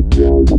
Yeah.